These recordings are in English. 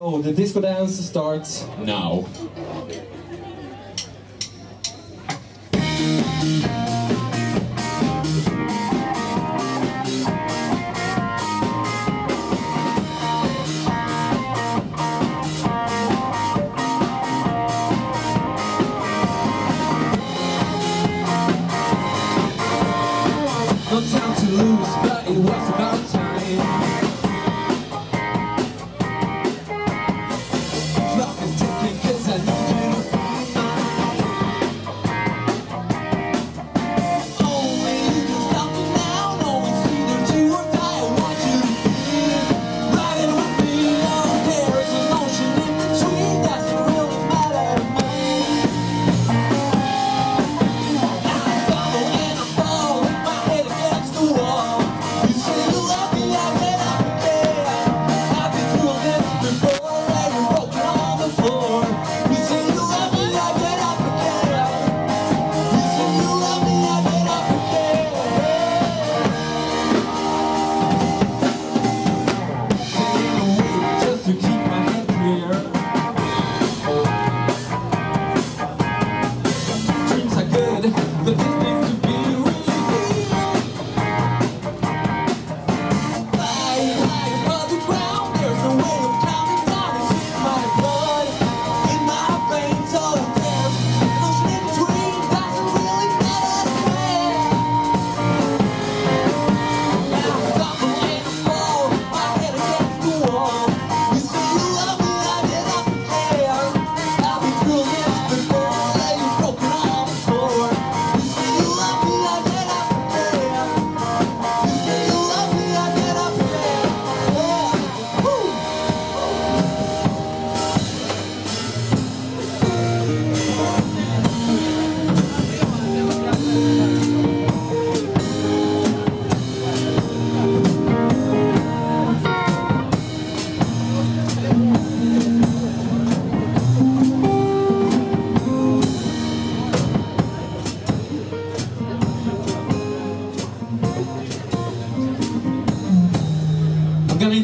Oh, the disco dance starts now.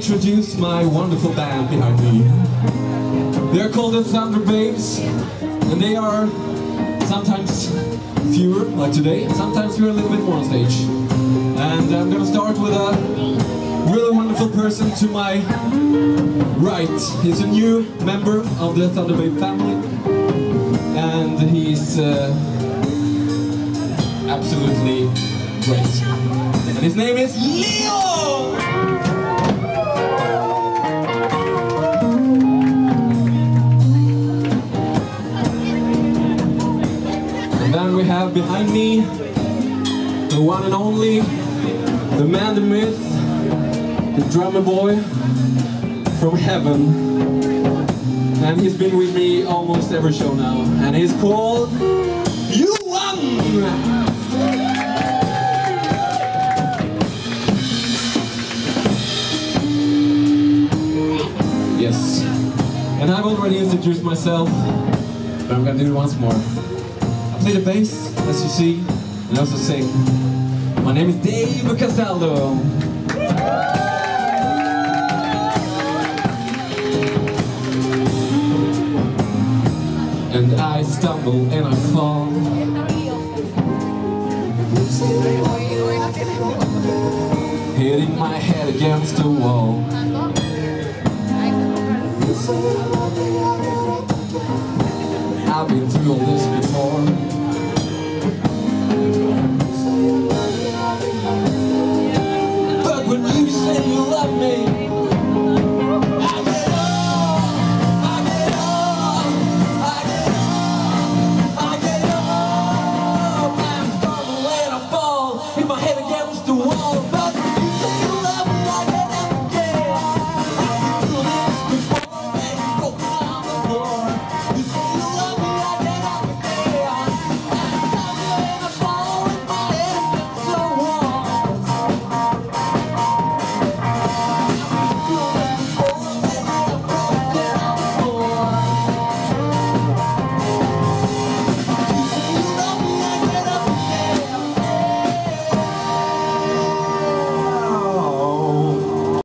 Introduce my wonderful band behind me. They're called the Thunder Babes, and they are sometimes fewer, like today, sometimes we're a little bit more on stage. And I'm gonna start with a really wonderful person to my right. He's a new member of the Thunder Babe family, and he's uh, absolutely great. And his name is Leo! We have behind me the one and only, the man, the myth, the drummer boy from heaven. And he's been with me almost every show now. And he's called Johan! Yes. And I've already introduced myself, but I'm gonna do it once more. I play the bass, as you see, and also sing. My name is Dave Castaldo. And I stumble and I fall. Hitting my head against the wall. I've been through all this before.